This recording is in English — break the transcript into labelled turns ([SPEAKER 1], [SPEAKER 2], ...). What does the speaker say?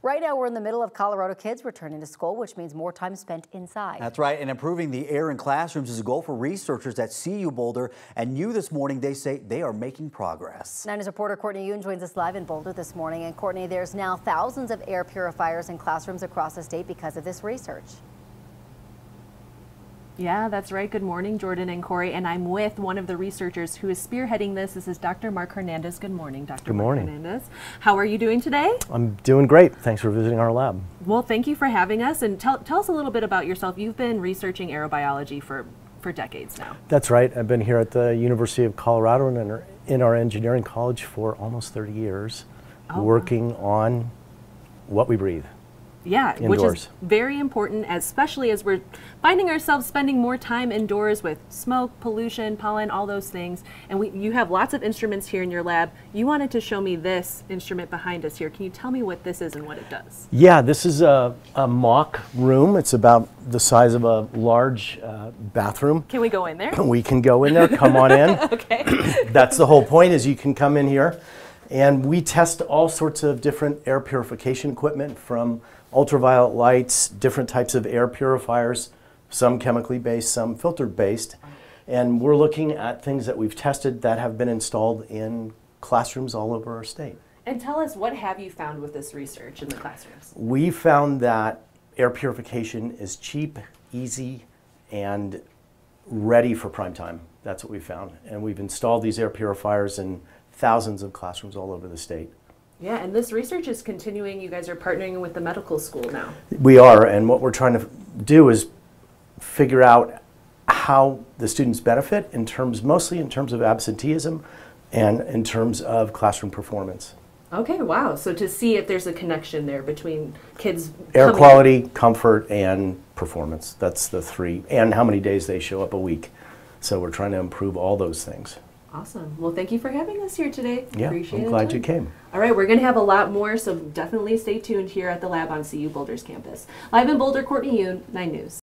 [SPEAKER 1] Right now, we're in the middle of Colorado kids returning to school, which means more time spent inside.
[SPEAKER 2] That's right, and improving the air in classrooms is a goal for researchers at CU Boulder. And new this morning, they say they are making progress.
[SPEAKER 1] 9 News reporter Courtney Yoon joins us live in Boulder this morning. And Courtney, there's now thousands of air purifiers in classrooms across the state because of this research.
[SPEAKER 3] Yeah, that's right. Good morning, Jordan and Corey. And I'm with one of the researchers who is spearheading this. This is Dr. Mark Hernandez. Good morning, Dr.
[SPEAKER 4] Good morning.
[SPEAKER 3] Mark Hernandez. How are you doing today?
[SPEAKER 4] I'm doing great. Thanks for visiting our lab.
[SPEAKER 3] Well, thank you for having us. And tell, tell us a little bit about yourself. You've been researching aerobiology for, for decades now.
[SPEAKER 4] That's right. I've been here at the University of Colorado and in our, in our engineering college for almost 30 years,
[SPEAKER 3] Oh,
[SPEAKER 4] working on what we breathe.
[SPEAKER 3] Yeah, which is
[SPEAKER 4] Indoors.
[SPEAKER 3] very important, especially as we're finding ourselves spending more time indoors with smoke, pollution, pollen, all those things. And we, you have lots of instruments here in your lab. You wanted to show me this instrument behind us here. Can you tell me what this is and what it does?
[SPEAKER 4] Yeah, this is a, a mock room. It's about the size of a large uh, bathroom.
[SPEAKER 3] Can we go in there?
[SPEAKER 4] We can go in there, come on in.
[SPEAKER 3] okay.
[SPEAKER 4] That's the whole point is you can come in here and we test all sorts of different air purification equipment from ultraviolet lights, different types of air purifiers, some chemically based, some filtered based. And we're looking at things that we've tested that have been installed in classrooms all over our state.
[SPEAKER 3] And tell us what have you found with this research in the classrooms?
[SPEAKER 4] We found that air purification is cheap, easy, and ready for prime time. That's what we found. And we've installed these air purifiers in thousands of classrooms all over the state.
[SPEAKER 3] Yeah, and this research is continuing. You guys are partnering with the medical school now.
[SPEAKER 4] We are, and what we're trying to do is figure out how the students benefit in terms, mostly in terms of absenteeism and in terms of classroom performance.
[SPEAKER 3] Okay, wow. So to see if there's a connection there between kids
[SPEAKER 4] Air quality, comfort, and performance. That's the three, and how many days they show up a week. So we're trying to improve all those things.
[SPEAKER 3] Awesome. Well, thank you for having us here today.
[SPEAKER 4] Yeah,
[SPEAKER 3] Appreciate
[SPEAKER 4] I'm glad you came.
[SPEAKER 3] All right, we're going to have a lot more, so definitely stay tuned here at the lab on CU Boulder's campus. Live in Boulder, Courtney Yoon, 9 News.